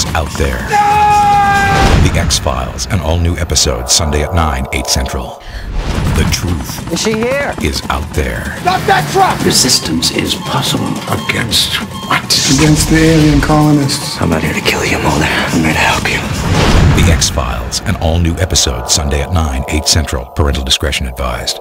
is out there. The X Files, an all new episode, Sunday at 9, 8 Central. The truth Is she here? is out there. Resistance is possible. Against what? against the alien colonists. I'm not here to kill you, Mulder. I'm here to help you. The X Files, an all new episode, Sunday at 9, 8 Central. Parental discretion advised.